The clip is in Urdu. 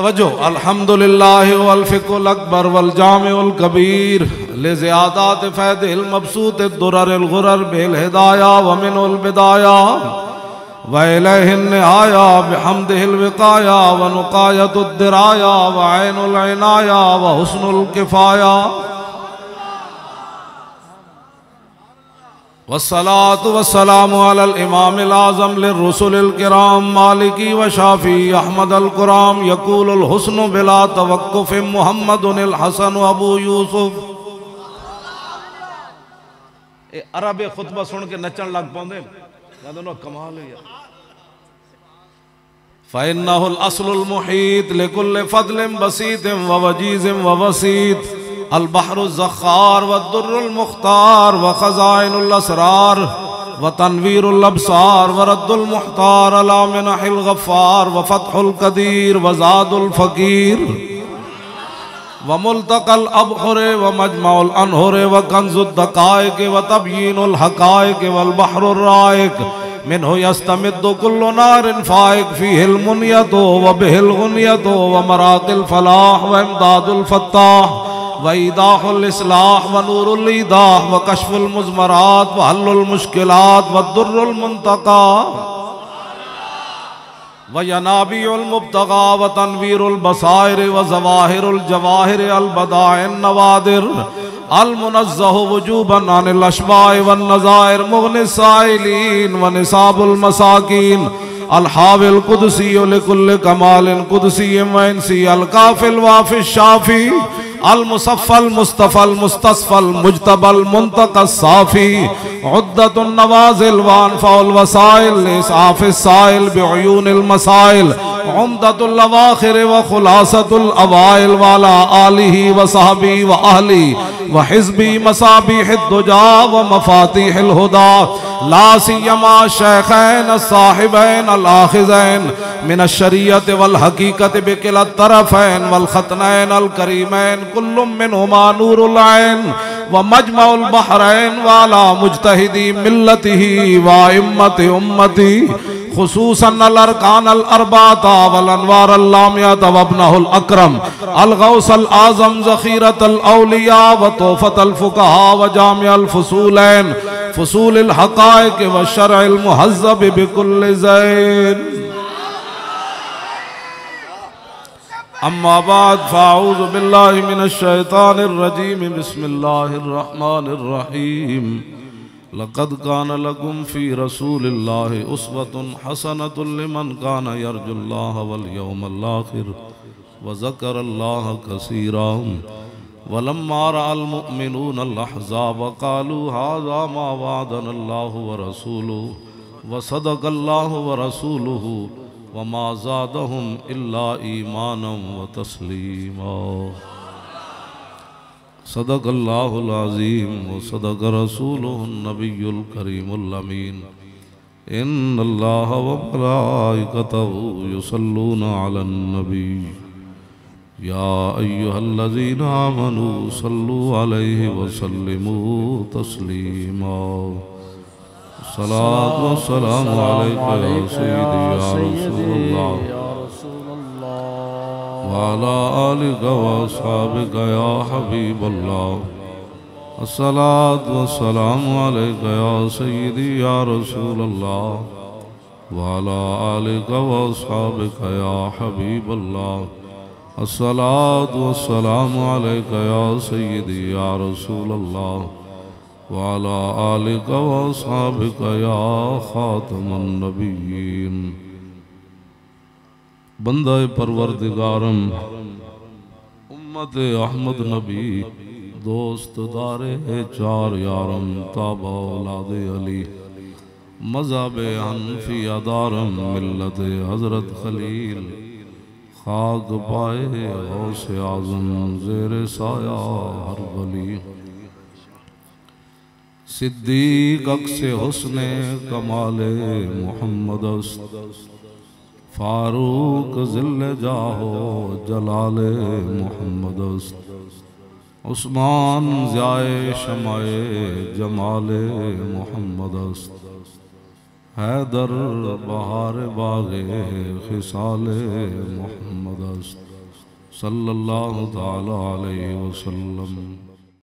توجہ۔ الحمدللہ والفق الاکبر والجامع الکبیر۔ لزیادات فید المبسوط الدرر الغرر بالہدایہ ومن البدایہ۔ وَإِلَيْهِ النهاية بِحَمْدِهِ الْوِقَایَا وَنُقَایَةُ الدِّرَایَا وَعَيْنُ الْعِنَایَا وَحُسْنُ الْكِفَایَا والصلاة والسلام على الإمام الأعظم للرسل الكرام مالكي وشافي أحمد الكرام. يقول الحسن بلا توقف محمد الحسن أبو يوسف. اے عرب خطبہ سن کے نچن لگ پاندے کہتے ہیں کمال ہے یار۔ فَإِنَّهُ الْأَصْلُ الْمُحِيطِ لِكُلِّ فَضْلٍ بَسِيطٍ وَوَجِيزٍ وَوَسِيطٍ۔ البحر الزخار والدر المختار وخزائن الاسرار وتنویر الابصار ورد المحتار على منح الغفار وفتح القدیر وزاد الفقیر وملتقى الابحر ومجمع الانہر وکنز الدقائق وتبیین الحقائق والبحر الرائق منه يستمد كل نار فائق فيه المنية وبه الغنية ومراق الفلاح وامداد الفتاح وإيضاح الإصلاح ونور الإيضاح وكشف المزمرات وحل المشكلات والدر المنتقى. وينابيع المبتغى وتنوير البصائر وزواهر الجواهر البدائع النوادر. المنزه وجوبا عن الأشباع والنظائر مغني السائلين ونصاب المساكين. الحاوي القدسي لكل كمال قدسي وإنسي الكافي الوافي الشافي. المصفى المصطفى المستصفى المجتبى المنتقى الصافي عدة النوازل وانفع الوسائل، لإسعاف السائل بعيون المسائل، عمدة الأواخر وخلاصة الأوائل، وعلى آله وصحبه وأهله. وحزبي مصابيح الدجا ومفاتيح الهدى لا سيما الشيخين الصاحبين الآخذين من الشريعة والحقيقة بكلا الطرفين والختنين الكريمين كل منهما نور العين ومجمع البحرين وعلى مجتهدي ملته وإمة أمتي خصوصا الارکان الاربعات والانوار اللامعات وابنه الاکرم، الغوث العظم ذخیرت الاولیاء وطوفت الفقہاء وجامع الفصولین، فصول الحقائق والشرع المحذب بكل زین۔ اما بعد، فاعوذ باللہ من الشیطان الرجیم، بسم اللہ الرحمن الرحیم۔ لقد كان لكم في رسول الله أسوة حسنة لمن كان يرجو الله واليوم الآخر وذكر الله كثيرا. ولما رأى المؤمنون الأحزاب قالوا هذا ما وعدنا الله ورسوله وصدق الله ورسوله وما زادهم إلا إيمانا وتسليما. صدق اللہ العظیم و صدق رسولہ النبی الکریم الامین. ان اللہ و ملائکتہ یصلون علی النبی. یا ایہا الذین آمنوا صلو علیہ وسلموا تسلیما. صلاة و سلام علیکہ یا سیدی یا رسول اللہ. وعلى آلك وأصحابك يا حبيب الله. الصلاة والسلام عليك يا سيدي يا رسول الله. وعلى آلك وأصحابك يا حبيب الله. الصلاة والسلام عليك يا سيدي يا رسول الله. وعلى آلك وأصحابك يا خاتم النبيين. بندہ پروردگارم، امت احمد نبی، دوست دار چار یارم، تابع اولاد علی، مذہب حنفی ادارم، ملت حضرت خلیل، خاک پائے غوث اعظم، زیر سایہ ہر ولی۔ صدیق اکس حسن کمال محمد است فاروق ذل جاہو جلال محمد است عثمان زیائے شمع جمال محمد است حیدر بہار باغ خصال محمد است صلی اللہ تعالی علیہ وسلم